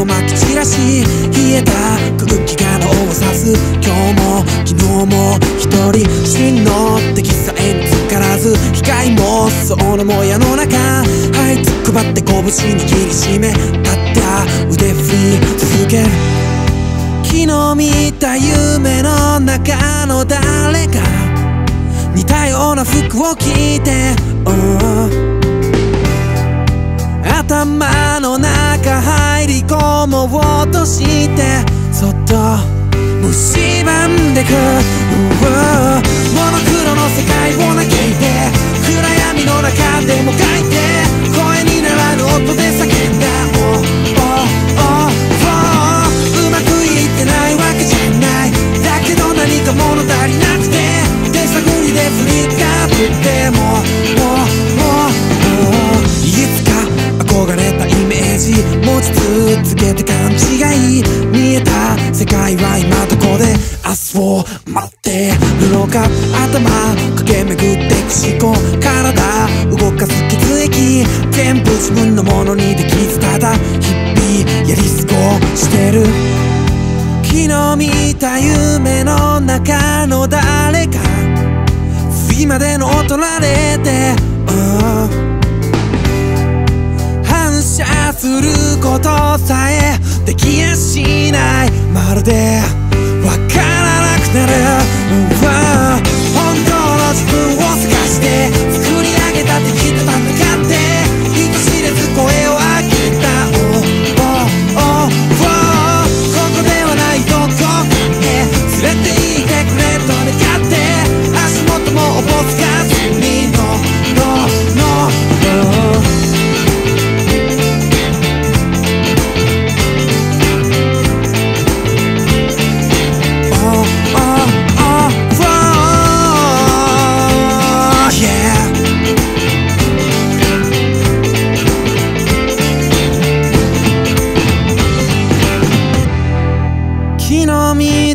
をまき散らし冷えた空気が脳を刺す。今日も昨日も一人死の敵さえ見つからず光もそのもやの中はいつくばって拳握りしめたった腕振り続け。る昨日見た夢の中の誰か似たような服を着て、うん。頭の中もうとしてそっと蝕んでく、うんモノクロの世界を嘆いて暗闇の中でも書いて声にならぬ音で叫んだ。Oh, oh, oh, oh うまくいってないわけじゃない。だけど何か物足りなくて手探りで振りかぶって持ち続けて勘違い見えた世界は今どこで明日を待ってるのか頭駆け巡ってく思考体動かす血液全部自分のものにできずただ日々やり過ごしてる。昨日見た夢の中の誰か。次までの取られて、うん謝することさえできやしない。まるでわからなくなる、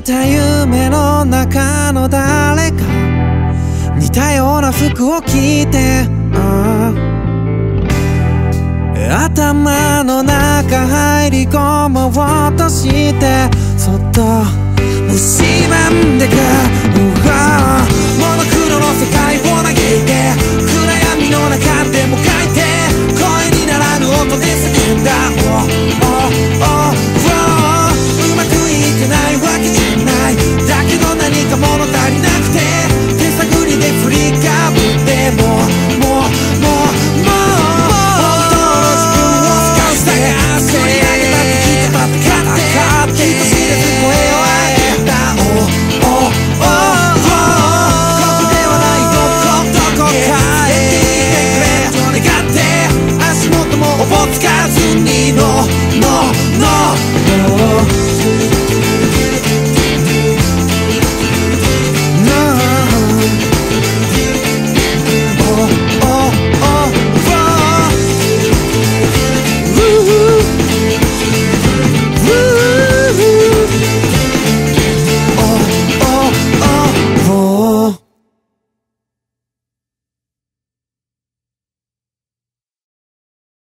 た夢の中の誰か。似たような服を着て、頭の中入り込もうとして。そっと蝕んでく、うんモノクロの世界を嘆いて。暗闇の中でも書いて。声にならぬ音で叫んだ、oh, oh つかずにののの。